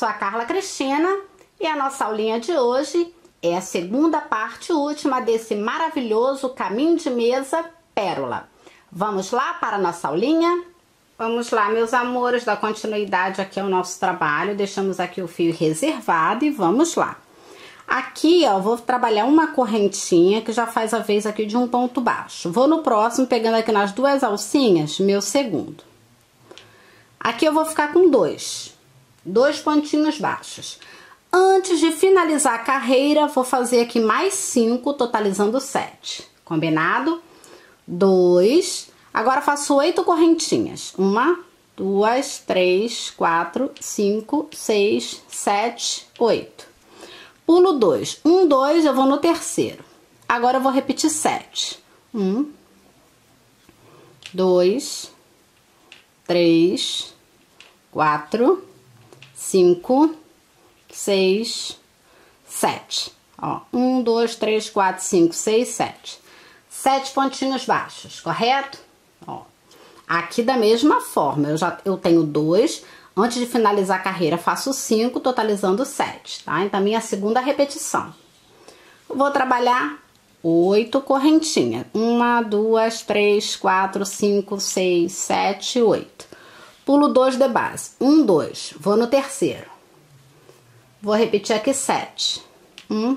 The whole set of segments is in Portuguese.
sou a Carla Cristina e a nossa aulinha de hoje é a segunda parte última desse maravilhoso caminho de mesa Pérola. Vamos lá para a nossa aulinha? Vamos lá, meus amores, dar continuidade aqui ao nosso trabalho. Deixamos aqui o fio reservado e vamos lá. Aqui, ó, vou trabalhar uma correntinha que já faz a vez aqui de um ponto baixo. Vou no próximo, pegando aqui nas duas alcinhas, meu segundo. Aqui eu vou ficar com dois, dois pontinhos baixos. Antes de finalizar a carreira, vou fazer aqui mais cinco, totalizando sete. Combinado? Dois. Agora faço oito correntinhas. Uma, duas, três, quatro, cinco, seis, sete, oito. Pulo dois. Um, dois, eu vou no terceiro. Agora eu vou repetir sete. Um, dois, três, quatro, cinco, seis, sete. Ó, um, dois, três, quatro, cinco, seis, sete. Sete pontinhos baixos, correto? Ó, aqui da mesma forma, eu já eu tenho dois. Antes de finalizar a carreira, faço cinco, totalizando sete, tá? Então, minha segunda repetição. Vou trabalhar oito correntinhas. Uma, duas, três, quatro, cinco, seis, sete, oito. Pulo dois de base. Um, dois. Vou no terceiro. Vou repetir aqui sete. Um,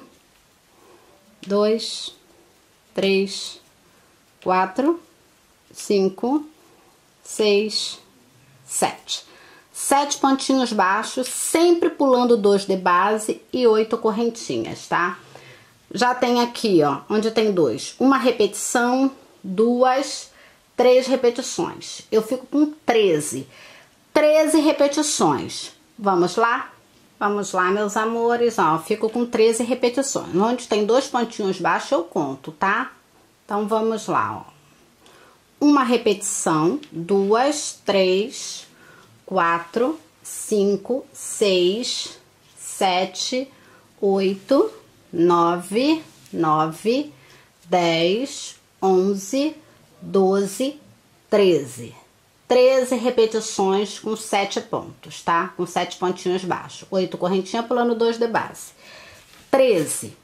dois, três, quatro, cinco, seis, sete. Sete pontinhos baixos, sempre pulando dois de base e oito correntinhas, tá? Já tem aqui, ó, onde tem dois, uma repetição, duas, três repetições. Eu fico com 13. 13 repetições. Vamos lá? Vamos lá, meus amores, ó, fico com 13 repetições. Onde tem dois pontinhos baixos, eu conto, tá? Então, vamos lá, ó. Uma repetição, duas, três, quatro, cinco, seis, sete, oito, nove, nove, dez, onze, doze, treze. 13 repetições com 7 pontos, tá? Com 7 pontinhos baixos. 8 correntinha pulando 2 de base. 13,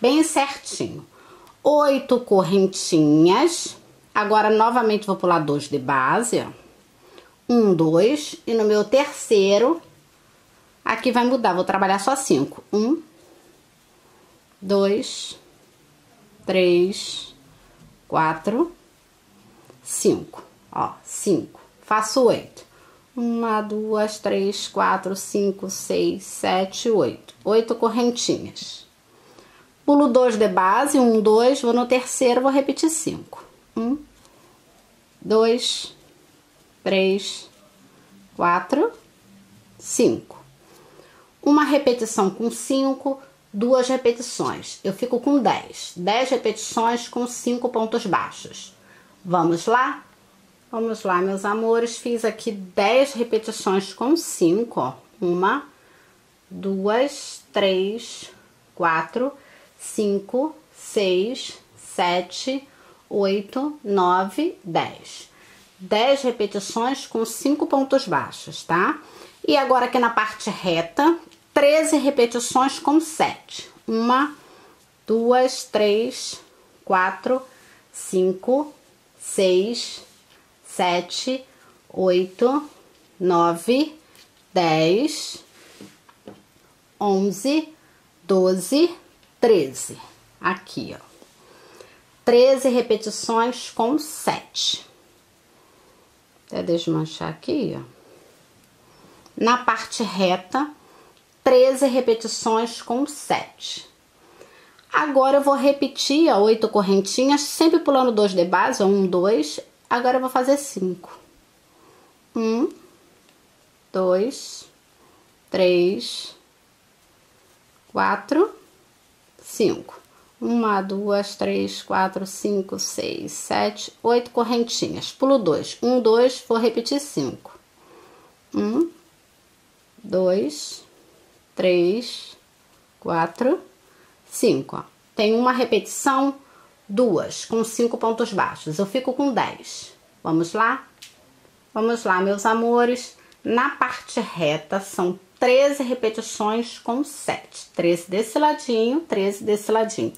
bem certinho. 8 correntinhas. Agora, novamente, vou pular 2 de base, ó. 1, 2. E no meu terceiro, aqui vai mudar, vou trabalhar só 5. 1, 2, 3, 4, 5. Ó, 5. Faço oito. Uma, duas, três, quatro, cinco, seis, sete, oito. Oito correntinhas. Pulo dois de base, um, dois, vou no terceiro, vou repetir cinco. Um, dois, três, quatro, cinco. Uma repetição com cinco, duas repetições. Eu fico com dez. Dez repetições com cinco pontos baixos. Vamos lá? Vamos lá, meus amores, fiz aqui 10 repetições com 5, ó. Uma, duas, três, quatro, cinco, seis, sete, oito, nove, dez. 10 repetições com 5 pontos baixos, tá? E agora aqui na parte reta, 13 repetições com 7. Uma, duas, três, quatro, cinco, seis, sete, oito, nove, dez, onze, doze, treze. Aqui, ó. Treze repetições com sete. Até desmanchar aqui, ó. Na parte reta, 13 repetições com sete. Agora eu vou repetir a oito correntinhas, sempre pulando dois de base, um, dois, Agora eu vou fazer cinco. Um, dois, três, quatro, cinco. Uma, duas, três, quatro, cinco, seis, sete, oito correntinhas. Pulo dois. Um, dois, vou repetir cinco. Um, dois, três, quatro, cinco. Ó. Tem uma repetição duas com cinco pontos baixos. Eu fico com 10. Vamos lá? Vamos lá, meus amores. Na parte reta são 13 repetições com 7. 13 desse ladinho, 13 desse ladinho.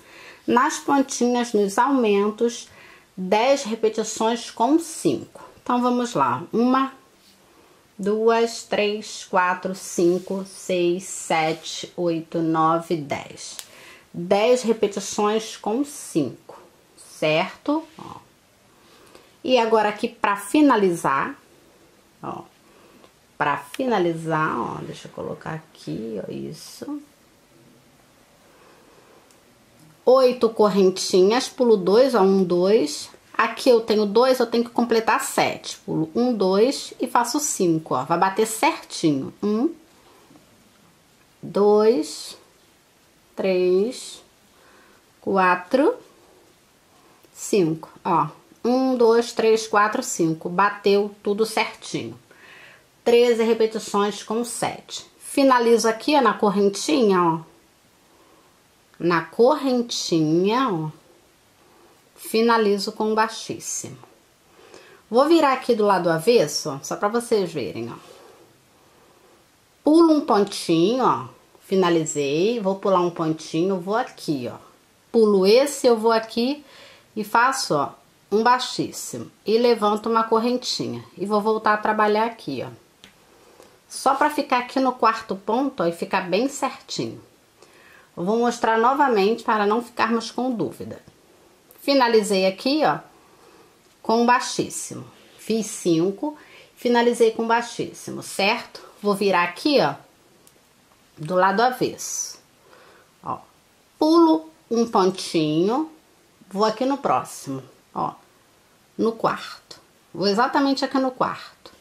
Nas pontinhas, nos aumentos, 10 repetições com 5. Então, vamos lá. Uma, duas, três, quatro, cinco, seis, sete, oito, nove, dez. Dez repetições com cinco, certo? Ó. E agora aqui para finalizar, ó, para finalizar, ó, deixa eu colocar aqui, ó, isso. Oito correntinhas, pulo dois, ó, um, dois, Aqui eu tenho dois, eu tenho que completar sete. Pulo um, dois e faço cinco, ó. Vai bater certinho. Um, dois, três, quatro, cinco, ó. Um, dois, três, quatro, cinco. Bateu tudo certinho. 13 repetições com sete. Finalizo aqui, ó, na correntinha, ó. Na correntinha, ó finalizo com baixíssimo. Vou virar aqui do lado avesso, só para vocês verem, ó. Pulo um pontinho, ó, finalizei, vou pular um pontinho, vou aqui, ó. Pulo esse, eu vou aqui e faço, ó, um baixíssimo. E levanto uma correntinha. E vou voltar a trabalhar aqui, ó. Só para ficar aqui no quarto ponto, ó, e ficar bem certinho. Eu vou mostrar novamente para não ficarmos com dúvida. Finalizei aqui, ó, com baixíssimo. Fiz cinco, finalizei com baixíssimo, certo? Vou virar aqui, ó, do lado avesso. Ó, pulo um pontinho, vou aqui no próximo, ó, no quarto. Vou exatamente aqui no quarto.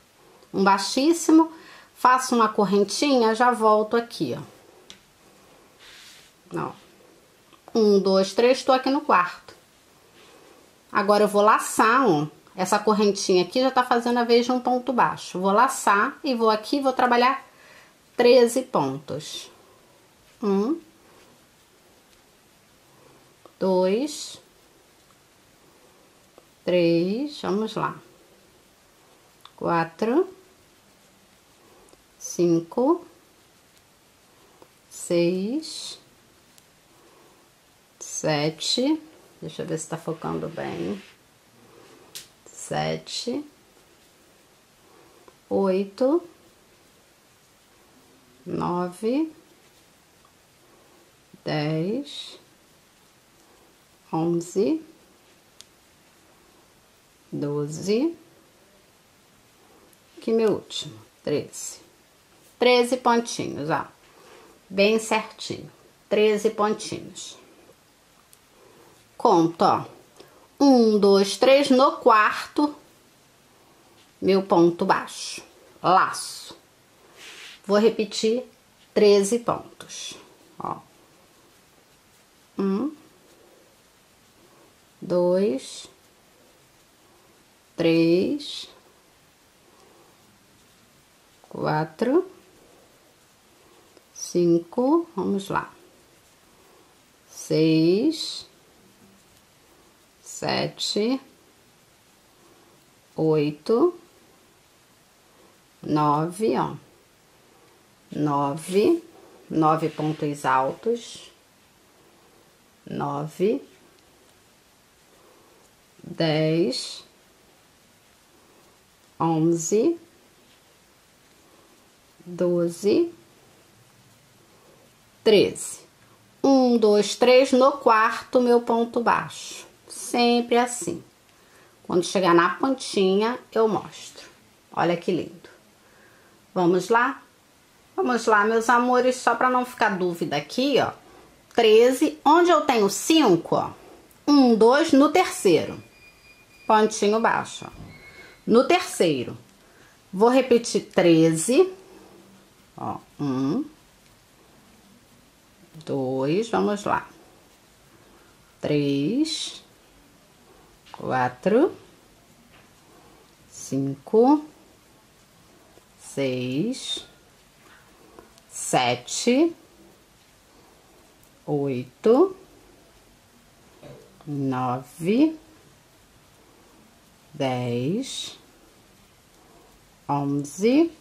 Um baixíssimo, faço uma correntinha, já volto aqui, ó. Ó. Um, dois, três, tô aqui no quarto. Agora eu vou laçar, ó. Essa correntinha aqui já tá fazendo a vez de um ponto baixo. Vou laçar e vou aqui, vou trabalhar 13 pontos. Um. Dois. Três. Vamos lá. Quatro. Cinco. Seis. Sete Deixa eu ver se tá focando bem. Sete. Oito. Nove. Dez. Onze. Doze. Aqui meu último. Treze. Treze pontinhos, ó. Bem certinho. Treze pontinhos conto, ó. Um, dois, três, no quarto, meu ponto baixo, laço. Vou repetir 13 pontos, ó. Um, dois, três, quatro, cinco, vamos lá, seis, sete, oito, nove, ó, nove, nove pontos altos, nove, dez, onze, doze, treze. Um, dois, três, no quarto, meu ponto baixo sempre assim. Quando chegar na pontinha, eu mostro. Olha que lindo. Vamos lá? Vamos lá, meus amores, só para não ficar dúvida aqui, ó. 13, onde eu tenho 5, ó. 1, 2, no terceiro. Pontinho baixo, ó. No terceiro, vou repetir 13. Ó, 1, 2, vamos lá. 3, quatro, cinco, seis, sete, oito, nove, dez, onze,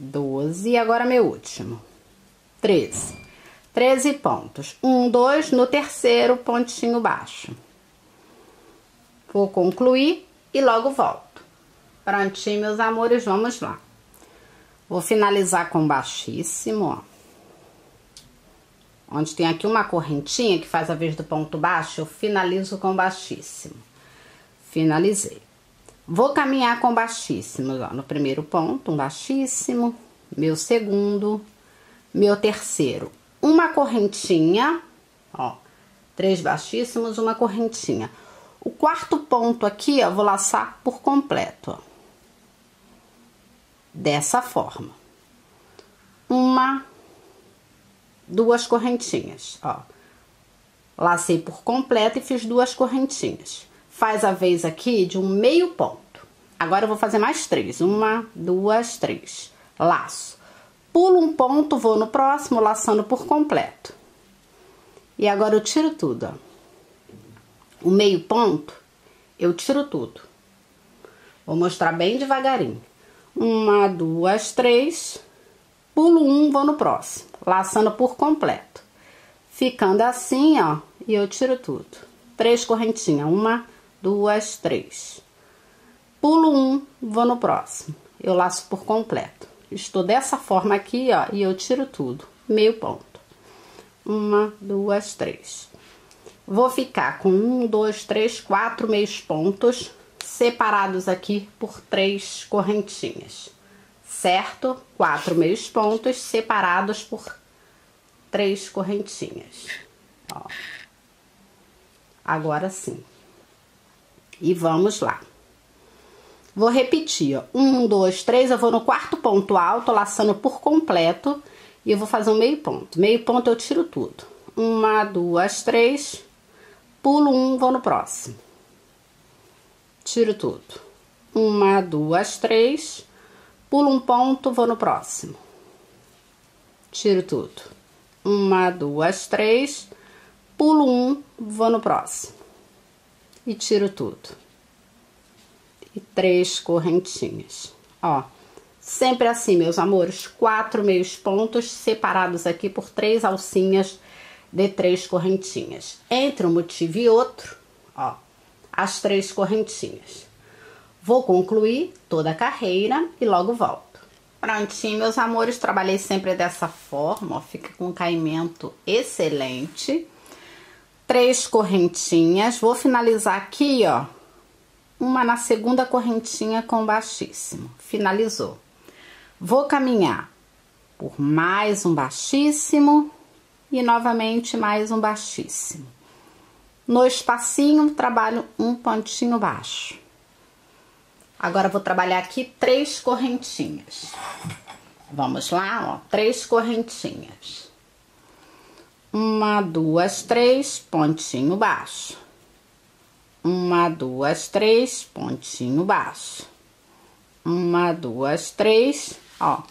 12, e agora meu último. 13. 13 pontos. Um, dois, no terceiro pontinho baixo. Vou concluir e logo volto. Prontinho, meus amores, vamos lá. Vou finalizar com baixíssimo, ó. Onde tem aqui uma correntinha que faz a vez do ponto baixo, eu finalizo com baixíssimo. Finalizei. Vou caminhar com baixíssimo, ó. No primeiro ponto, um baixíssimo. Meu segundo. Meu terceiro, uma correntinha, ó. Três baixíssimos, uma correntinha. O quarto ponto aqui, ó, vou laçar por completo, ó dessa forma. Uma, duas correntinhas, ó. Lacei por completo e fiz duas correntinhas. Faz a vez aqui de um meio ponto. Agora eu vou fazer mais três. Uma, duas, três. Laço. Pulo um ponto, vou no próximo, laçando por completo. E agora eu tiro tudo, ó. O meio ponto, eu tiro tudo. Vou mostrar bem devagarinho. Uma, duas, três. Pulo um, vou no próximo. Laçando por completo. Ficando assim, ó. E eu tiro tudo. Três correntinhas. Uma, duas, três. Pulo um, vou no próximo. Eu laço por completo. Estou dessa forma aqui, ó. E eu tiro tudo. Meio ponto. Uma, duas, três. Vou ficar com um, dois, três, quatro meios pontos separados aqui por três correntinhas, certo? Quatro meios pontos separados por três correntinhas, ó. Agora sim. E vamos lá. Vou repetir, ó. Um, dois, três, eu vou no quarto ponto alto, laçando por completo, e eu vou fazer um meio ponto. Meio ponto eu tiro tudo. Uma, duas, três, pulo um, vou no próximo tiro tudo. Uma, duas, três, pulo um ponto, vou no próximo. Tiro tudo. Uma, duas, três, pulo um, vou no próximo. E tiro tudo. E três correntinhas. Ó, sempre assim, meus amores, quatro meios pontos separados aqui por três alcinhas de três correntinhas. Entre um motivo e outro, ó, as três correntinhas. Vou concluir toda a carreira e logo volto. Prontinho, meus amores, trabalhei sempre dessa forma, ó, fica com um caimento excelente. Três correntinhas, vou finalizar aqui, ó, uma na segunda correntinha com baixíssimo. Finalizou. Vou caminhar por mais um baixíssimo e novamente mais um baixíssimo. No espacinho, trabalho um pontinho baixo. Agora, vou trabalhar aqui três correntinhas. Vamos lá, ó, três correntinhas. Uma, duas, três, pontinho baixo. Uma, duas, três, pontinho baixo. Uma, duas, três, ó.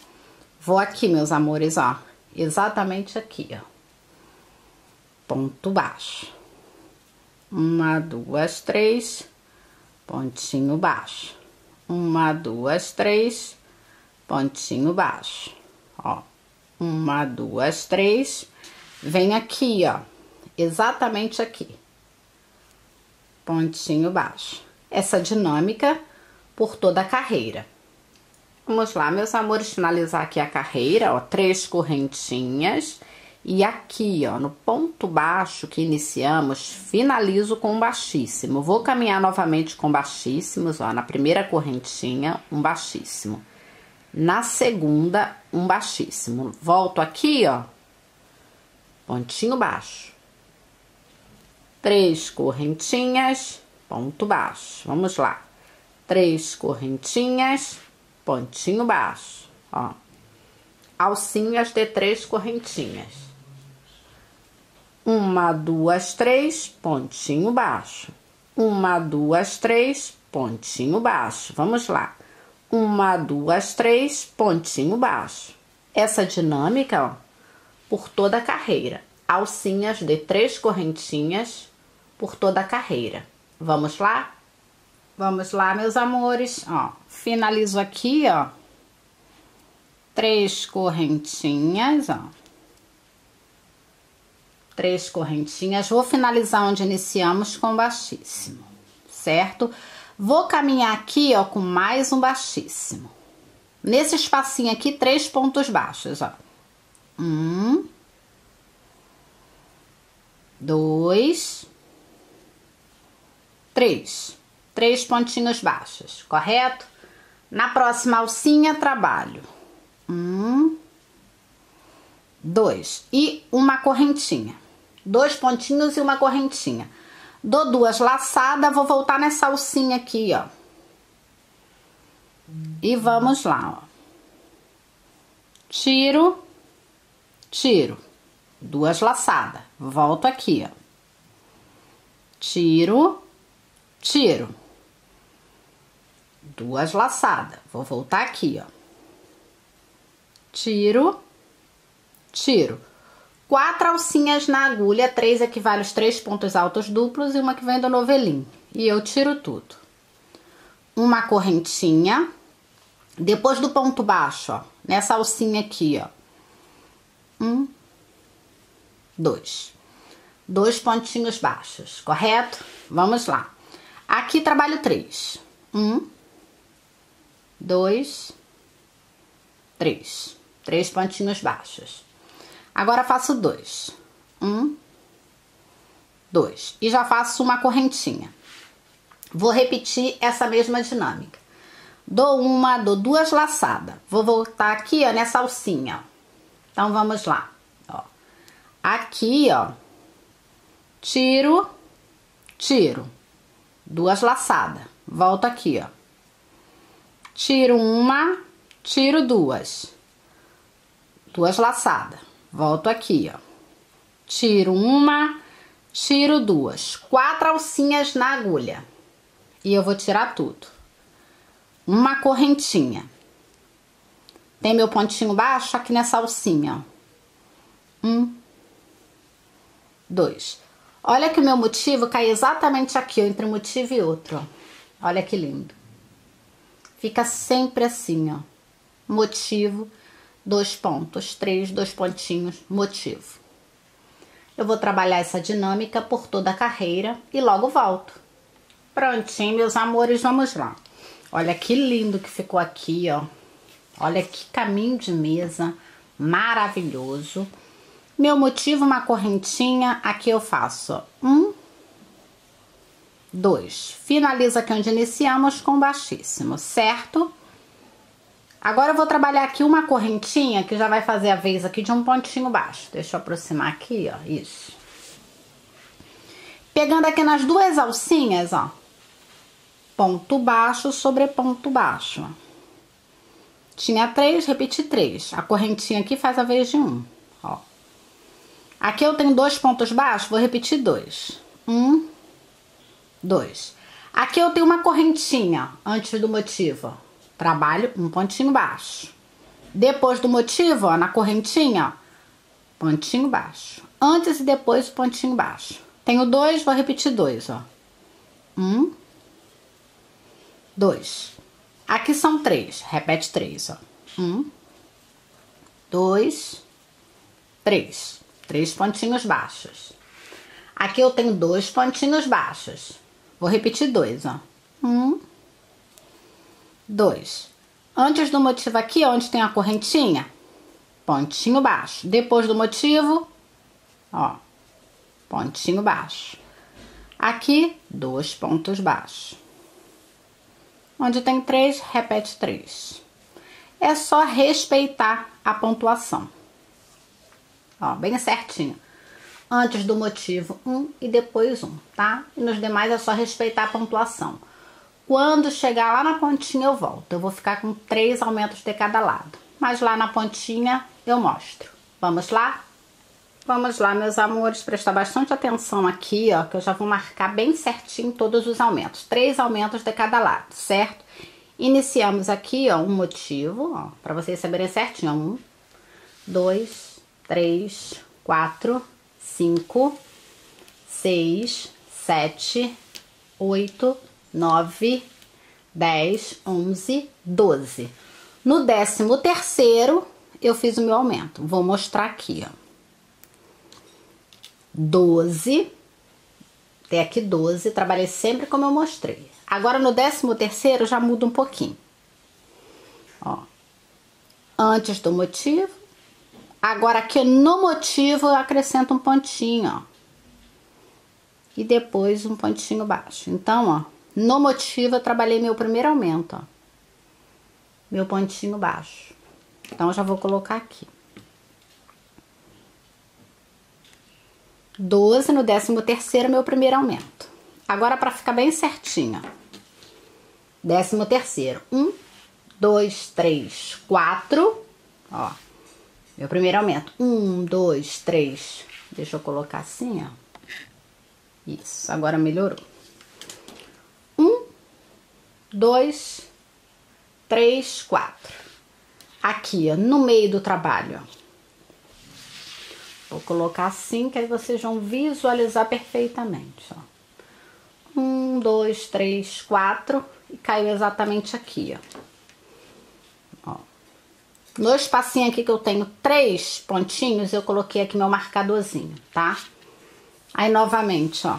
Vou aqui, meus amores, ó, exatamente aqui, ó. Ponto baixo uma, duas, três, pontinho baixo, uma, duas, três, pontinho baixo, ó, uma, duas, três, vem aqui, ó, exatamente aqui, pontinho baixo. Essa dinâmica por toda a carreira. Vamos lá, meus amores, finalizar aqui a carreira, ó, três correntinhas e aqui, ó, no ponto baixo que iniciamos, finalizo com baixíssimo. Vou caminhar novamente com baixíssimos, ó, na primeira correntinha, um baixíssimo. Na segunda, um baixíssimo. Volto aqui, ó, pontinho baixo. Três correntinhas, ponto baixo. Vamos lá. Três correntinhas, pontinho baixo, ó. Alcinhas de três correntinhas uma, duas, três, pontinho baixo. Uma, duas, três, pontinho baixo. Vamos lá. Uma, duas, três, pontinho baixo. Essa dinâmica, ó, por toda a carreira. Alcinhas de três correntinhas por toda a carreira. Vamos lá? Vamos lá, meus amores. Ó, finalizo aqui, ó. três correntinhas, ó. Três correntinhas. Vou finalizar onde iniciamos com baixíssimo, certo? Vou caminhar aqui, ó, com mais um baixíssimo. Nesse espacinho aqui, três pontos baixos, ó. Um. Dois. Três. Três pontinhos baixos, correto? Na próxima alcinha, trabalho um, dois. E uma correntinha. Dois pontinhos e uma correntinha. Dou duas laçadas, vou voltar nessa alcinha aqui, ó. E vamos lá, ó. Tiro, tiro. Duas laçadas. Volto aqui, ó. Tiro, tiro. Duas laçadas. Vou voltar aqui, ó tiro, tiro. Quatro alcinhas na agulha, três equivale aos três pontos altos duplos e uma que vem do novelinho. E eu tiro tudo. Uma correntinha, depois do ponto baixo, ó, nessa alcinha aqui, ó. Um, dois. Dois pontinhos baixos, correto? Vamos lá. Aqui trabalho três. Um, dois, três. Três pontinhos baixos. Agora faço dois. Um, dois. E já faço uma correntinha. Vou repetir essa mesma dinâmica. Dou uma, dou duas laçadas. Vou voltar aqui, ó, nessa alcinha. Então, vamos lá. Ó. Aqui, ó. Tiro, tiro. Duas laçadas. Volto aqui, ó. Tiro uma, tiro duas duas laçadas. Volto aqui, ó. Tiro uma, tiro duas. Quatro alcinhas na agulha. E eu vou tirar tudo. Uma correntinha. Tem meu pontinho baixo aqui nessa alcinha, ó. Um, dois. Olha que o meu motivo cai exatamente aqui, ó, entre um motivo e outro, ó. Olha que lindo. Fica sempre assim, ó. Motivo dois pontos, três, dois pontinhos, motivo. Eu vou trabalhar essa dinâmica por toda a carreira e logo volto. Prontinho, meus amores, vamos lá. Olha que lindo que ficou aqui, ó. Olha que caminho de mesa maravilhoso. Meu motivo, uma correntinha, aqui eu faço um, dois. Finaliza aqui onde iniciamos com baixíssimo, certo? Agora eu vou trabalhar aqui uma correntinha que já vai fazer a vez aqui de um pontinho baixo. Deixa eu aproximar aqui, ó, isso. Pegando aqui nas duas alcinhas, ó, ponto baixo sobre ponto baixo. Tinha três, repeti três. A correntinha aqui faz a vez de um, ó. Aqui eu tenho dois pontos baixos, vou repetir dois. Um, dois. Aqui eu tenho uma correntinha antes do motivo, ó Trabalho um pontinho baixo. Depois do motivo, ó, na correntinha, ó, pontinho baixo. Antes e depois, pontinho baixo. Tenho dois, vou repetir dois, ó. Um, dois. Aqui são três, repete três, ó. Um, dois, três. Três pontinhos baixos. Aqui eu tenho dois pontinhos baixos. Vou repetir dois, ó. Um, 2. Antes do motivo aqui, onde tem a correntinha, pontinho baixo. Depois do motivo, ó, pontinho baixo. Aqui, dois pontos baixos. Onde tem três, repete três. É só respeitar a pontuação. Ó, bem certinho. Antes do motivo, um e depois um, tá? E nos demais é só respeitar a pontuação. Quando chegar lá na pontinha eu volto. Eu vou ficar com três aumentos de cada lado. Mas lá na pontinha eu mostro. Vamos lá? Vamos lá, meus amores, prestar bastante atenção aqui, ó, que eu já vou marcar bem certinho todos os aumentos. Três aumentos de cada lado, certo? Iniciamos aqui, ó, um motivo, ó, para vocês saberem certinho. Um, dois, três, quatro, cinco, seis, sete, oito, 9, 10, 11, 12. No décimo terceiro, eu fiz o meu aumento. Vou mostrar aqui, ó. 12. Tem aqui 12, trabalhei sempre como eu mostrei. Agora no 13 terceiro já muda um pouquinho. Ó. Antes do motivo. Agora aqui no motivo eu acrescento um pontinho, ó. E depois um pontinho baixo. Então, ó, no motivo eu trabalhei meu primeiro aumento, ó. Meu pontinho baixo. Então já vou colocar aqui. 12 no 13 terceiro, meu primeiro aumento. Agora, para ficar bem certinho, décimo terceiro. Um, dois, três, quatro. Ó, meu primeiro aumento. Um, dois, três. Deixa eu colocar assim, ó. Isso, agora melhorou. Dois, três, quatro. Aqui, ó, no meio do trabalho. Vou colocar assim que aí vocês vão visualizar perfeitamente, ó. Um, dois, três, quatro e caiu exatamente aqui, ó. ó. No espacinho aqui que eu tenho três pontinhos, eu coloquei aqui meu marcadorzinho, tá? Aí, novamente, ó.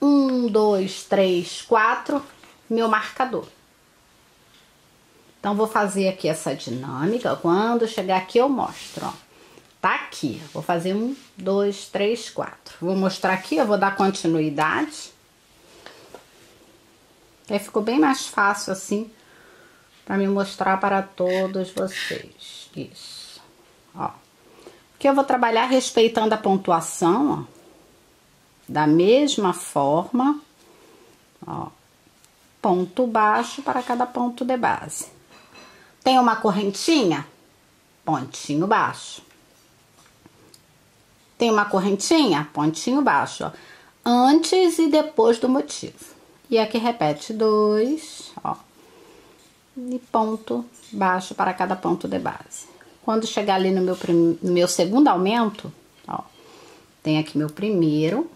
Um, dois, três, quatro, meu marcador. Então, vou fazer aqui essa dinâmica. Quando chegar aqui, eu mostro, ó. Tá aqui. Vou fazer um, dois, três, quatro. Vou mostrar aqui, eu vou dar continuidade. Aí ficou bem mais fácil assim para me mostrar para todos vocês. Isso. Ó. Aqui eu vou trabalhar respeitando a pontuação, ó. Da mesma forma, ó. Ponto baixo para cada ponto de base. Tem uma correntinha? Pontinho baixo. Tem uma correntinha? Pontinho baixo, ó. Antes e depois do motivo. E aqui repete dois, ó. E ponto baixo para cada ponto de base. Quando chegar ali no meu, prim... no meu segundo aumento, ó. Tem aqui meu primeiro.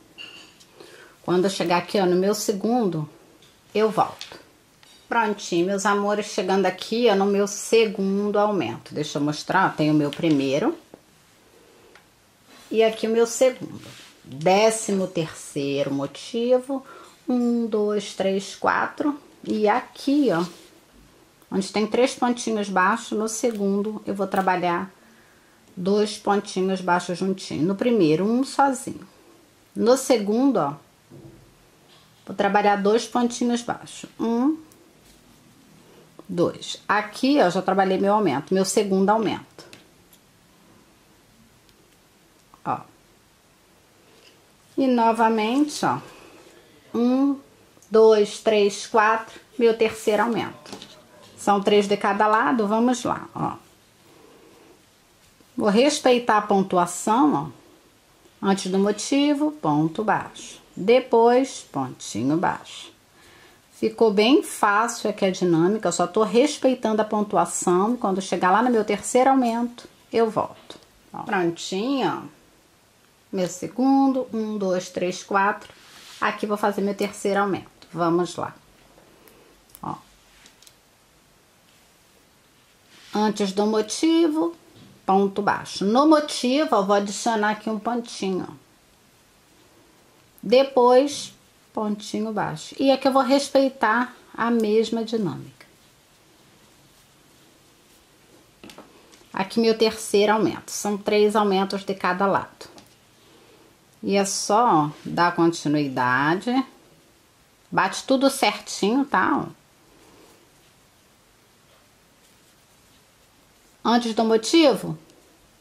Quando eu chegar aqui, ó, no meu segundo, eu volto. Prontinho, meus amores, chegando aqui, ó, no meu segundo aumento. Deixa eu mostrar, ó, tem o meu primeiro e aqui o meu segundo. Décimo terceiro motivo. Um, dois, três, quatro. E aqui, ó, onde tem três pontinhos baixos, no segundo eu vou trabalhar dois pontinhos baixos juntinho. No primeiro, um sozinho. No segundo, ó, vou trabalhar dois pontinhos baixos. Um, dois. Aqui, ó, já trabalhei meu aumento, meu segundo aumento. ó. E novamente, ó. Um, dois, três, quatro, meu terceiro aumento. São três de cada lado, vamos lá, ó. Vou respeitar a pontuação, ó. Antes do motivo, ponto baixo. Depois, pontinho baixo. Ficou bem fácil aqui a dinâmica, eu só tô respeitando a pontuação. Quando chegar lá no meu terceiro aumento, eu volto. Ó, prontinho, meu segundo, um, dois, três, quatro. Aqui vou fazer meu terceiro aumento. Vamos lá. Ó. Antes do motivo, ponto baixo. No motivo, eu vou adicionar aqui um pontinho. Depois, pontinho baixo. E aqui eu vou respeitar a mesma dinâmica. Aqui meu terceiro aumento. São três aumentos de cada lado. E é só dar continuidade. Bate tudo certinho, tá? Antes do motivo,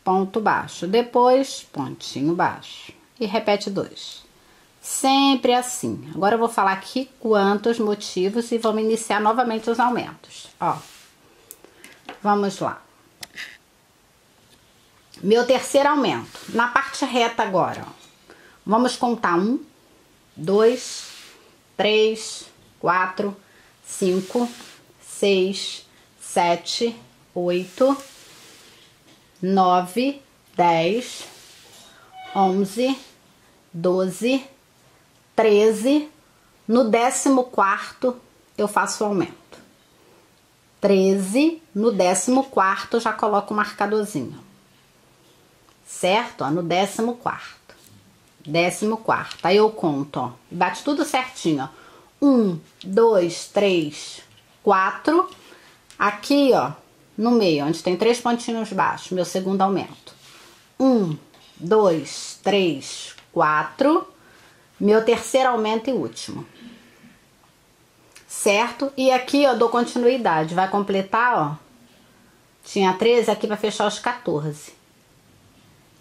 ponto baixo. Depois, pontinho baixo. E repete dois. Sempre assim. Agora eu vou falar aqui quantos motivos e vamos iniciar novamente os aumentos. Ó, vamos lá. Meu terceiro aumento. Na parte reta agora, ó. Vamos contar um, dois, três, quatro, cinco, seis, sete, oito, nove, dez, onze, doze, treze. No décimo quarto eu faço o aumento. 13, no décimo quarto já coloco o marcadorzinho. Certo? Ó, no décimo quarto. Décimo quarto. Aí eu conto, ó. Bate tudo certinho, ó. Um, dois, três, quatro. Aqui, ó, no meio, onde tem três pontinhos baixos, meu segundo aumento. Um, dois, três, quatro. Meu terceiro aumento e último. Certo? E aqui, ó, dou continuidade. Vai completar, ó. Tinha 13, aqui vai fechar os 14.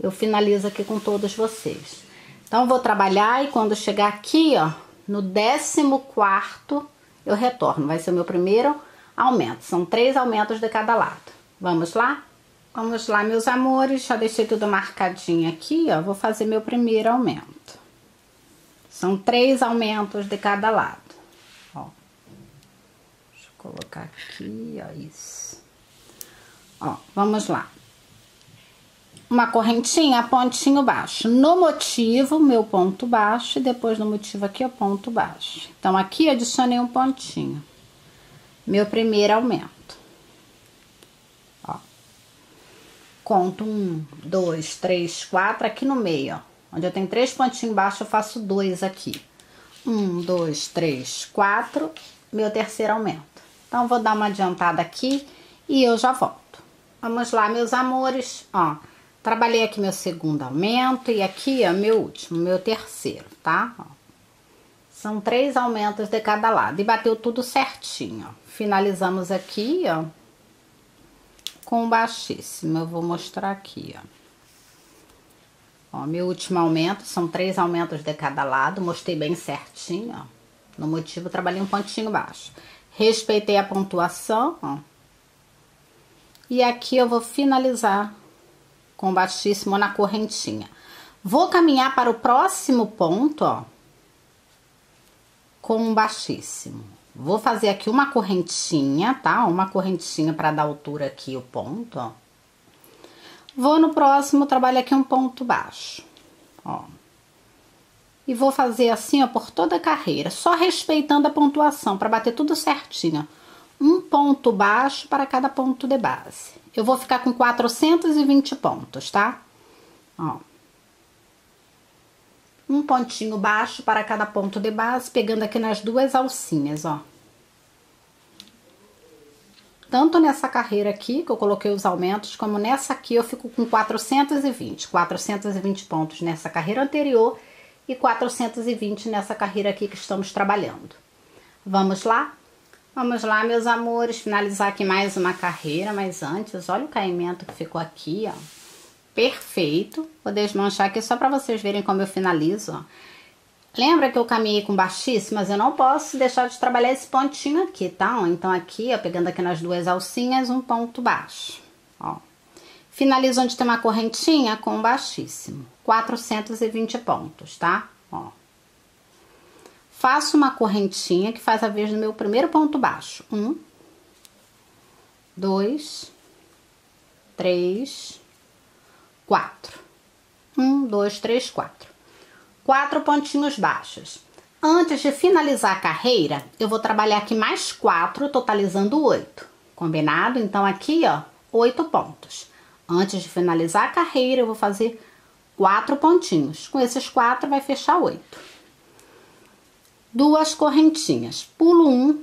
Eu finalizo aqui com todos vocês. Então, vou trabalhar e quando chegar aqui, ó, no 14 quarto, eu retorno. Vai ser o meu primeiro aumento. São três aumentos de cada lado. Vamos lá? Vamos lá, meus amores. Já deixei tudo marcadinho aqui, ó. Vou fazer meu primeiro aumento. São três aumentos de cada lado. Ó. Deixa eu colocar aqui, ó, isso. Ó, vamos lá. Uma correntinha, pontinho baixo. No motivo, meu ponto baixo, e depois no motivo aqui, o ponto baixo. Então, aqui adicionei um pontinho. Meu primeiro aumento. Ó. Conto um, dois, três, quatro, aqui no meio, ó. Onde eu tenho três pontinhos baixos, eu faço dois aqui. Um, dois, três, quatro, meu terceiro aumento. Então, vou dar uma adiantada aqui e eu já volto. Vamos lá, meus amores, ó. Trabalhei aqui meu segundo aumento e aqui, ó, meu último, meu terceiro, tá? Ó. São três aumentos de cada lado e bateu tudo certinho, ó. Finalizamos aqui, ó, com baixíssimo. Eu vou mostrar aqui, ó. Ó, meu último aumento, são três aumentos de cada lado, mostrei bem certinho, ó. No motivo, trabalhei um pontinho baixo. Respeitei a pontuação, ó. E aqui eu vou finalizar com baixíssimo na correntinha. Vou caminhar para o próximo ponto, ó. Com baixíssimo. Vou fazer aqui uma correntinha, tá? Uma correntinha para dar altura aqui o ponto, ó. Vou no próximo, trabalho aqui um ponto baixo, ó. E vou fazer assim, ó, por toda a carreira, só respeitando a pontuação, para bater tudo certinho. Um ponto baixo para cada ponto de base. Eu vou ficar com 420 pontos, tá? Ó. Um pontinho baixo para cada ponto de base, pegando aqui nas duas alcinhas, ó tanto nessa carreira aqui, que eu coloquei os aumentos, como nessa aqui eu fico com 420. 420 pontos nessa carreira anterior e 420 nessa carreira aqui que estamos trabalhando. Vamos lá? Vamos lá, meus amores, finalizar aqui mais uma carreira, mas antes, olha o caimento que ficou aqui, ó. Perfeito. Vou desmanchar aqui só para vocês verem como eu finalizo, ó. Lembra que eu caminhei com baixíssimo, mas eu não posso deixar de trabalhar esse pontinho aqui, tá? Então, aqui, ó, pegando aqui nas duas alcinhas, um ponto baixo, ó. Finalizo onde tem uma correntinha com baixíssimo, 420 pontos, tá? Ó. Faço uma correntinha que faz a vez do meu primeiro ponto baixo. Um, dois, três, quatro. Um, dois, três, quatro quatro pontinhos baixos. Antes de finalizar a carreira, eu vou trabalhar aqui mais quatro, totalizando oito. Combinado? Então, aqui, ó, oito pontos. Antes de finalizar a carreira, eu vou fazer quatro pontinhos. Com esses quatro, vai fechar oito. Duas correntinhas. Pulo um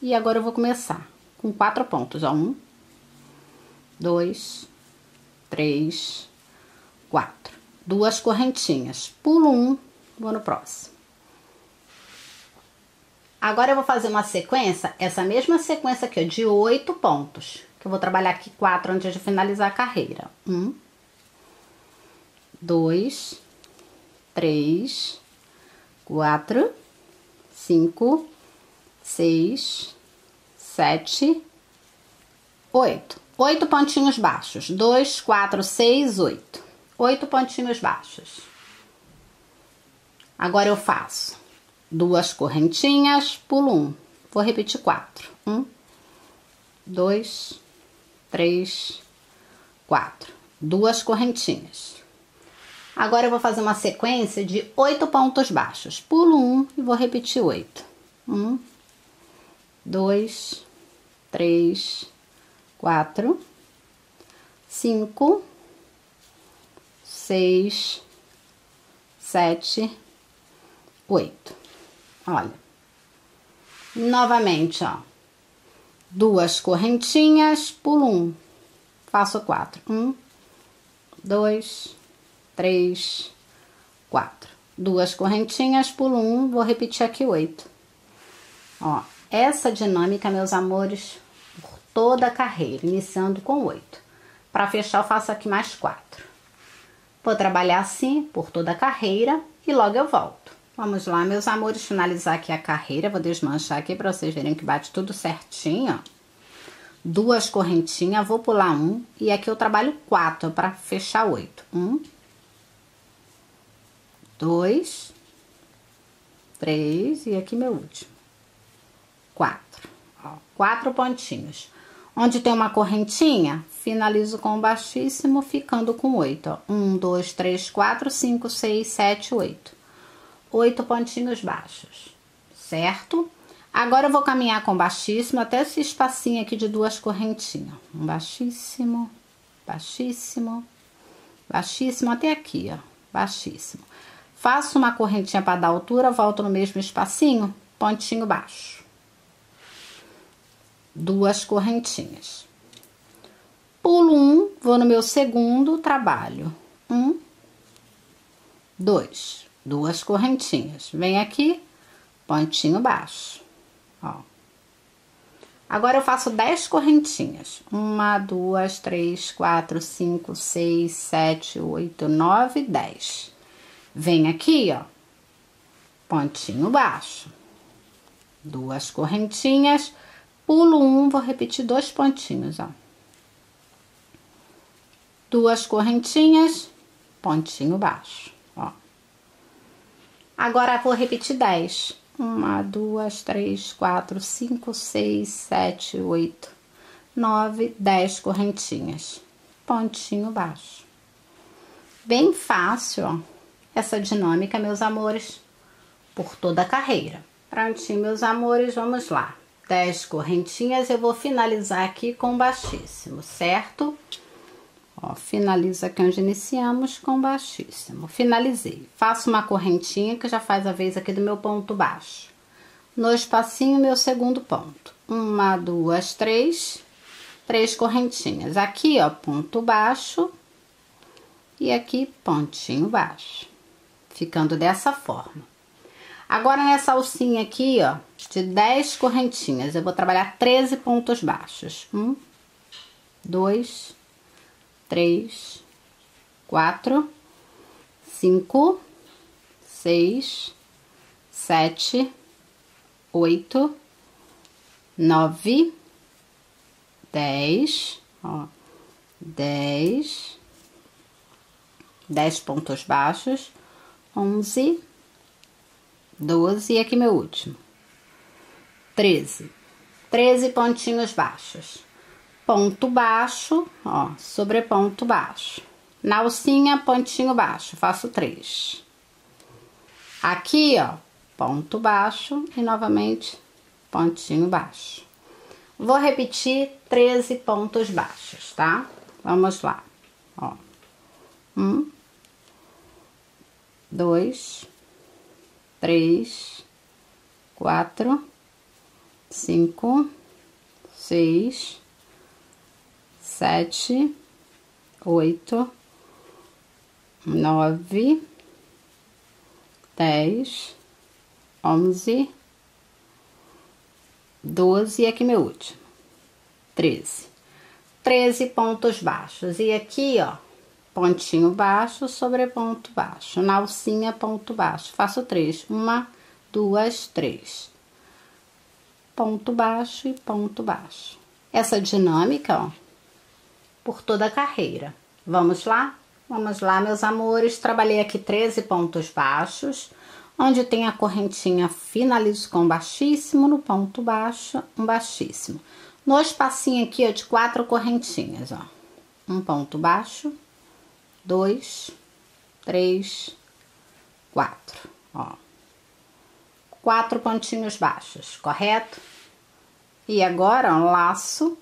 e agora eu vou começar com quatro pontos. Ó, um, dois, três, duas correntinhas. Pulo um, vou no próximo. Agora eu vou fazer uma sequência, essa mesma sequência aqui, ó, de oito pontos. Que eu vou trabalhar aqui quatro antes de finalizar a carreira. Um, dois, três, quatro, cinco, seis, sete, oito. Oito pontinhos baixos. Dois, quatro, seis, oito oito pontinhos baixos. Agora eu faço duas correntinhas, pulo um. Vou repetir quatro. Um, dois, três, quatro. Duas correntinhas. Agora eu vou fazer uma sequência de oito pontos baixos. Pulo um e vou repetir oito. Um, dois, três, quatro, cinco, seis, sete, oito. Olha, novamente, ó, duas correntinhas, pulo um, faço quatro. Um, dois, três, quatro. Duas correntinhas, pulo um, vou repetir aqui oito. Ó, essa dinâmica, meus amores, por toda a carreira, iniciando com oito. Para fechar, eu faço aqui mais quatro. Vou trabalhar assim por toda a carreira e logo eu volto. Vamos lá, meus amores, finalizar aqui a carreira. Vou desmanchar aqui para vocês verem que bate tudo certinho, ó duas correntinhas, vou pular um e aqui eu trabalho quatro para fechar oito. Um, dois, três e aqui meu último. Quatro, ó, quatro pontinhos. Onde tem uma correntinha, finalizo com baixíssimo, ficando com oito. Ó. Um, dois, três, quatro, cinco, seis, sete, oito. Oito pontinhos baixos, certo? Agora eu vou caminhar com baixíssimo até esse espacinho aqui de duas correntinhas. Um baixíssimo, baixíssimo, baixíssimo até aqui, ó, baixíssimo. Faço uma correntinha para dar altura, volto no mesmo espacinho, pontinho baixo. Duas correntinhas. Pulo um, vou no meu segundo trabalho. Um, dois, duas correntinhas. Vem aqui, pontinho baixo. Ó. Agora eu faço 10 correntinhas. Uma, duas, três, quatro, cinco, seis, sete, oito, nove, dez. Vem aqui, ó, pontinho baixo. Duas correntinhas, pulo um, vou repetir dois pontinhos, ó. Duas correntinhas, pontinho baixo, ó. Agora vou repetir 10 uma, duas, três, quatro, cinco, seis, sete, oito, nove, dez correntinhas. Pontinho baixo. Bem fácil, ó, essa dinâmica, meus amores, por toda a carreira. Prontinho, meus amores, vamos lá. Dez correntinhas, eu vou finalizar aqui com baixíssimo, certo? Ó, finaliza aqui onde iniciamos com baixíssimo. Finalizei. Faço uma correntinha que já faz a vez aqui do meu ponto baixo. No espacinho, meu segundo ponto. Uma, duas, três. Três correntinhas. Aqui, ó, ponto baixo. E aqui, pontinho baixo. Ficando dessa forma. Agora, nessa alcinha aqui, ó, de 10 correntinhas, eu vou trabalhar 13 pontos baixos. Um, dois, três, quatro, cinco, seis, sete, oito, nove, dez, ó, dez, dez pontos baixos, onze, doze e aqui meu último, treze, treze pontinhos baixos ponto baixo, ó, sobre ponto baixo. Na alcinha, pontinho baixo, faço três. Aqui, ó, ponto baixo e novamente pontinho baixo. Vou repetir 13 pontos baixos, tá? Vamos lá, ó. Um, dois, três, quatro, cinco, seis, sete, oito, nove, dez, onze, doze e aqui meu último, treze. Treze pontos baixos. E aqui, ó, pontinho baixo sobre ponto baixo. Na alcinha, ponto baixo. Faço três. Uma, duas, três. Ponto baixo e ponto baixo. Essa dinâmica, ó, por toda a carreira. Vamos lá? Vamos lá, meus amores. Trabalhei aqui 13 pontos baixos, onde tem a correntinha finalizo com baixíssimo, no ponto baixo, um baixíssimo. No espacinho aqui, ó, de quatro correntinhas, ó. Um ponto baixo, dois, três, quatro, ó. Quatro pontinhos baixos, correto? E agora, ó, laço,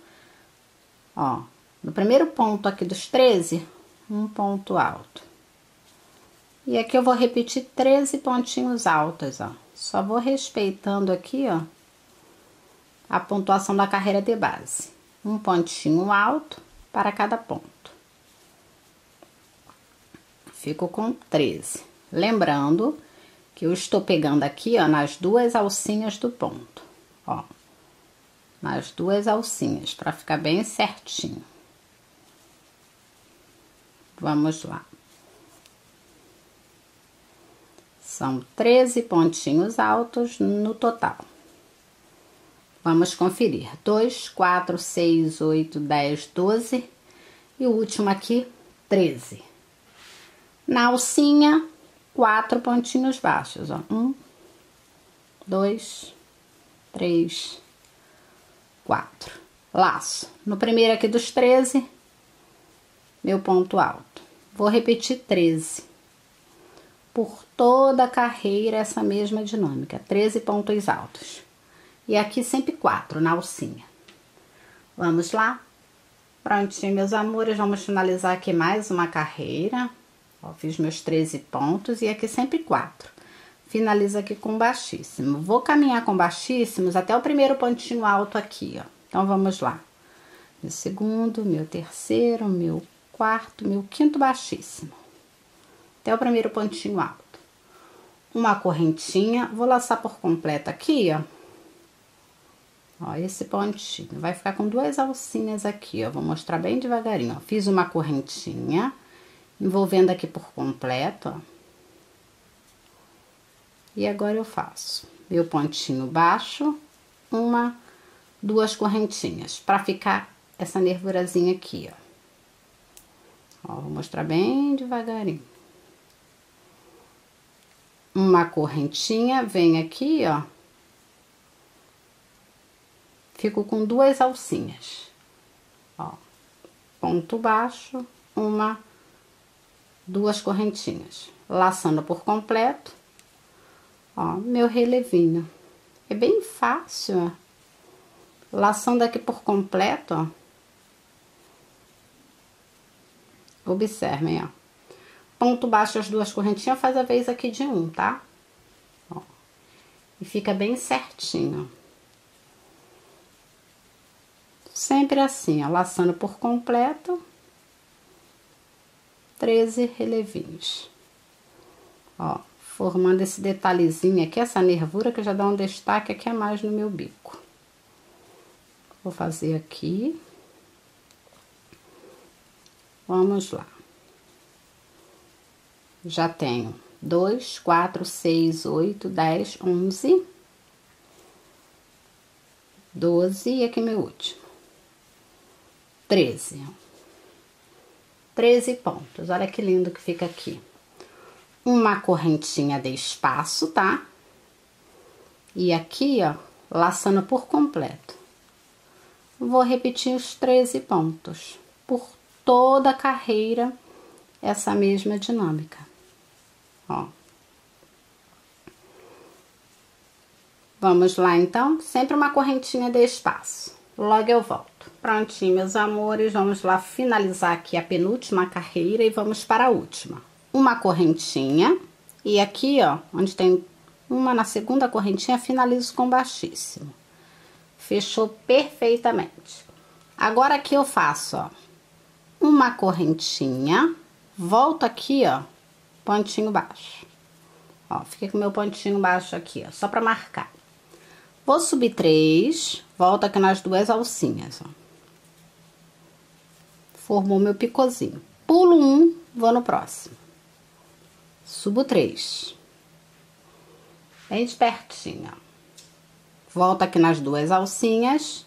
ó, no primeiro ponto aqui dos 13, um ponto alto. E aqui eu vou repetir 13 pontinhos altos, ó. Só vou respeitando aqui, ó, a pontuação da carreira de base. Um pontinho alto para cada ponto. Fico com 13. Lembrando que eu estou pegando aqui, ó, nas duas alcinhas do ponto, ó. Nas duas alcinhas, para ficar bem certinho. Vamos lá. São 13 pontinhos altos no total. Vamos conferir. 2, 4, 6, 8, 10, 12. E o último aqui, 13. Na alcinha, quatro pontinhos baixos, ó. Um, dois, três, quatro. Laço. No primeiro aqui dos 13, meu ponto alto. Vou repetir 13 por toda a carreira essa mesma dinâmica, 13 pontos altos. E aqui sempre quatro na alcinha. Vamos lá? Prontinho, meus amores, vamos finalizar aqui mais uma carreira. Ó, fiz meus 13 pontos e aqui sempre quatro. Finaliza aqui com baixíssimo. Vou caminhar com baixíssimos até o primeiro pontinho alto aqui, ó. Então, vamos lá. Meu segundo, meu terceiro, meu quarto, meu quinto baixíssimo até o primeiro pontinho alto. Uma correntinha, vou laçar por completo aqui, ó. Ó, esse pontinho. Vai ficar com duas alcinhas aqui, ó. Vou mostrar bem devagarinho, ó. Fiz uma correntinha, envolvendo aqui por completo, ó. E agora eu faço meu pontinho baixo, uma, duas correntinhas, pra ficar essa nervurazinha aqui, ó. Ó, vou mostrar bem devagarinho uma correntinha, vem aqui, ó. Fico com duas alcinhas, ó. Ponto baixo, uma, duas correntinhas. Laçando por completo, ó, meu relevinho. É bem fácil, ó. Laçando aqui por completo, ó. Observem, ó ponto baixo as duas correntinhas, faz a vez aqui de um, tá? Ó. E fica bem certinho. Sempre assim, ó, laçando por completo. 13 relevinhos. Ó, formando esse detalhezinho aqui, essa nervura que já dá um destaque aqui a mais no meu bico. Vou fazer aqui. Vamos lá já tenho dois, quatro, seis, oito, dez, onze, doze e aqui meu último, treze. Treze pontos, olha que lindo que fica aqui. Uma correntinha de espaço, tá? E aqui, ó, laçando por completo. Vou repetir os 13 pontos por toda a carreira, essa mesma dinâmica ó. Vamos lá, então, sempre uma correntinha de espaço. Logo eu volto. Prontinho, meus amores, vamos lá finalizar aqui a penúltima carreira e vamos para a última. Uma correntinha e aqui, ó, onde tem uma na segunda correntinha, finalizo com baixíssimo. Fechou perfeitamente. Agora aqui eu faço, ó, uma correntinha, volto aqui, ó, pontinho baixo. Ó, fiquei com meu pontinho baixo aqui, ó, só pra marcar. Vou subir três, volto aqui nas duas alcinhas, ó. Formou meu picôzinho. Pulo um, vou no próximo. Subo três. Bem ó. Volto aqui nas duas alcinhas.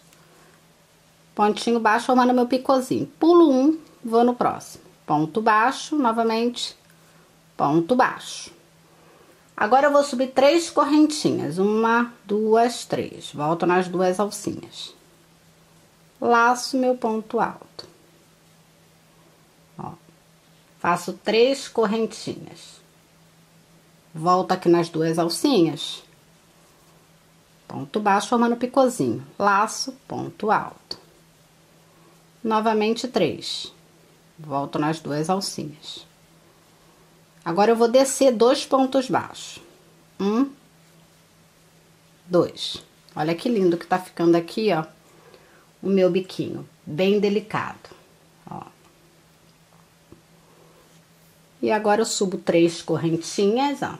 Pontinho baixo, formando meu picôzinho. Pulo um, vou no próximo. Ponto baixo, novamente ponto baixo. Agora eu vou subir três correntinhas, uma, duas, três. Volto nas duas alcinhas. Laço meu ponto alto. Ó, faço três correntinhas. Volto aqui nas duas alcinhas. ponto baixo, formando picôzinho, laço, ponto alto. Novamente três. Volto nas duas alcinhas. Agora eu vou descer dois pontos baixos. Um, dois. Olha que lindo que tá ficando aqui, ó, o meu biquinho, bem delicado, ó. E agora eu subo três correntinhas, ó.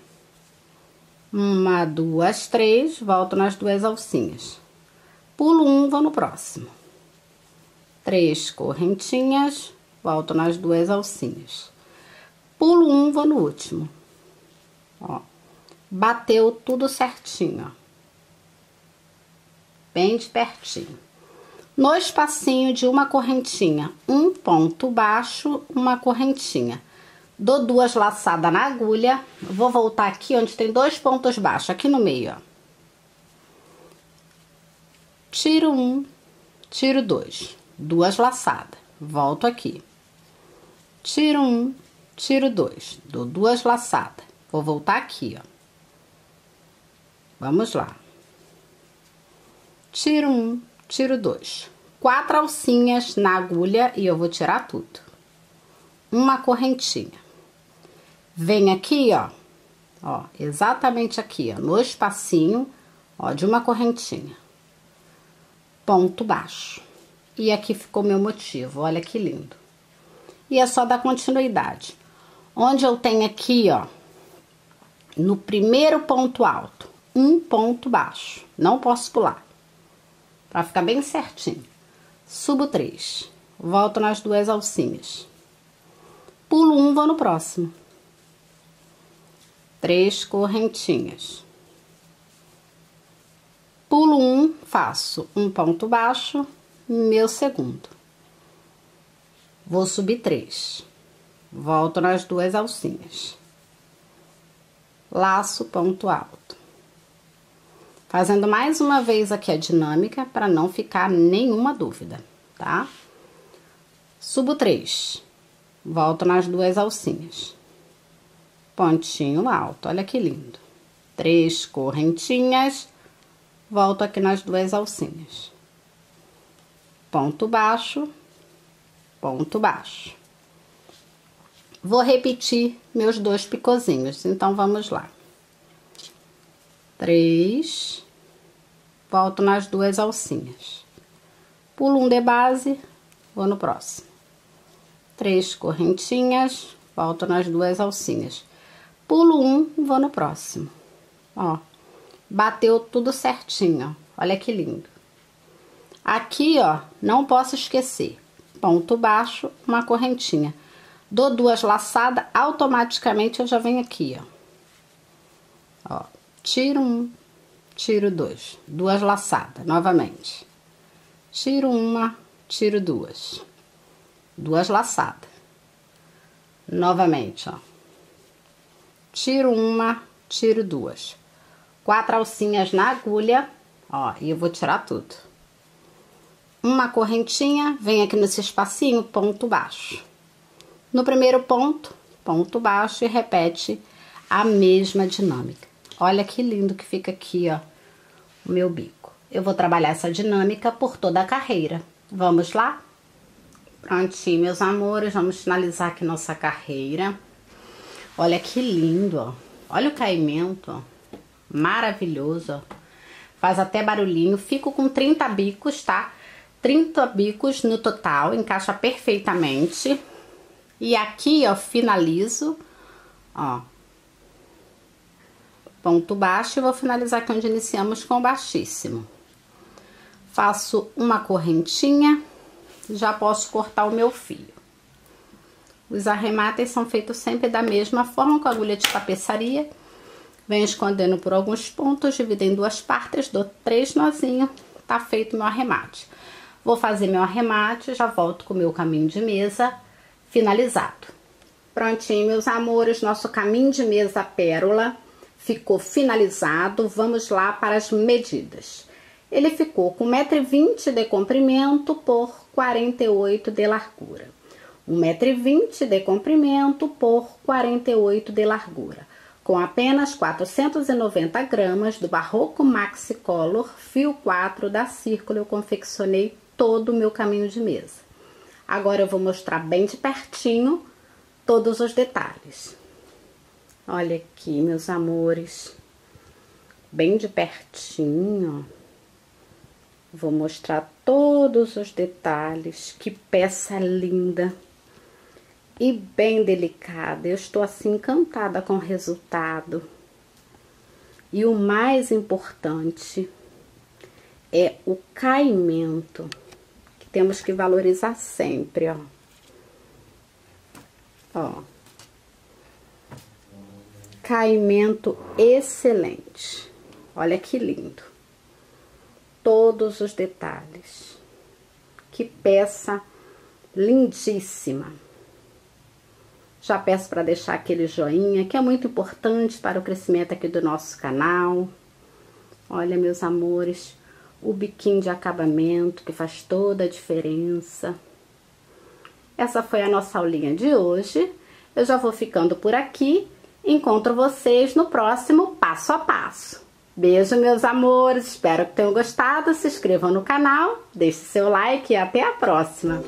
Uma, duas, três, volto nas duas alcinhas. Pulo um, vou no próximo. Três correntinhas, volto nas duas alcinhas. Pulo um, vou no último. Ó, bateu tudo certinho, ó. Bem de pertinho. No espacinho de uma correntinha, um ponto baixo, uma correntinha. Dou duas laçadas na agulha, vou voltar aqui onde tem dois pontos baixos, aqui no meio, ó. Tiro um, tiro dois, duas laçadas, volto aqui. Tiro um, tiro dois, dou duas laçadas. Vou voltar aqui, ó. Vamos lá. Tiro um, tiro dois. Quatro alcinhas na agulha e eu vou tirar tudo. Uma correntinha. Vem aqui, ó. Ó, exatamente aqui, ó, no espacinho, ó, de uma correntinha. Ponto baixo. E aqui ficou meu motivo, olha que lindo e é só dar continuidade. Onde eu tenho aqui, ó, no primeiro ponto alto, um ponto baixo. Não posso pular. Pra ficar bem certinho. Subo três. Volto nas duas alcinhas. Pulo um, vou no próximo. Três correntinhas. Pulo um, faço um ponto baixo, meu segundo. Vou subir três. Volto nas duas alcinhas. Laço ponto alto. Fazendo mais uma vez aqui a dinâmica para não ficar nenhuma dúvida, tá? Subo três. Volto nas duas alcinhas. Pontinho alto, olha que lindo. Três correntinhas. Volto aqui nas duas alcinhas. Ponto baixo ponto baixo. Vou repetir meus dois picozinhos, então vamos lá. Três, volto nas duas alcinhas. Pulo um de base, vou no próximo. Três correntinhas, volto nas duas alcinhas. Pulo um, vou no próximo. Ó, bateu tudo certinho, olha que lindo. Aqui, ó, não posso esquecer ponto baixo, uma correntinha. Dou duas laçadas, automaticamente eu já venho aqui, ó. Ó, tiro um, tiro dois, duas laçadas, novamente. Tiro uma, tiro duas, duas laçadas. Novamente, ó. Tiro uma, tiro duas. Quatro alcinhas na agulha, ó, e eu vou tirar tudo uma correntinha, vem aqui nesse espacinho, ponto baixo. No primeiro ponto, ponto baixo e repete a mesma dinâmica. Olha que lindo que fica aqui, ó, o meu bico. Eu vou trabalhar essa dinâmica por toda a carreira. Vamos lá? Prontinho, meus amores, vamos finalizar aqui nossa carreira. Olha que lindo, ó. Olha o caimento, ó. Maravilhoso, ó. Faz até barulhinho. Fico com 30 bicos, tá? 30 bicos no total, encaixa perfeitamente. E aqui, ó, finalizo, ó, ponto baixo e vou finalizar aqui onde iniciamos com baixíssimo. Faço uma correntinha, já posso cortar o meu fio. Os arremates são feitos sempre da mesma forma, com agulha de tapeçaria. Venho escondendo por alguns pontos, divido em duas partes, dou três nozinhos, tá feito meu arremate. Vou fazer meu arremate, já volto com o meu caminho de mesa finalizado. Prontinho, meus amores, nosso caminho de mesa pérola ficou finalizado. Vamos lá para as medidas. Ele ficou com 1,20m de comprimento por 48 de largura. 1,20m de comprimento por 48 de largura. com apenas 490 gramas do Barroco Maxi Color fio 4 da Círculo, eu confeccionei todo o meu caminho de mesa. Agora eu vou mostrar bem de pertinho todos os detalhes. Olha aqui, meus amores, bem de pertinho, Vou mostrar todos os detalhes. Que peça linda e bem delicada. Eu estou assim encantada com o resultado. E o mais importante é o caimento, temos que valorizar sempre, ó. Ó. Caimento excelente. Olha que lindo todos os detalhes. Que peça lindíssima. Já peço para deixar aquele joinha, que é muito importante para o crescimento aqui do nosso canal. Olha, meus amores, o biquinho de acabamento, que faz toda a diferença. Essa foi a nossa aulinha de hoje. Eu já vou ficando por aqui. Encontro vocês no próximo passo a passo. Beijo, meus amores. Espero que tenham gostado. Se inscrevam no canal, deixe seu like e até a próxima.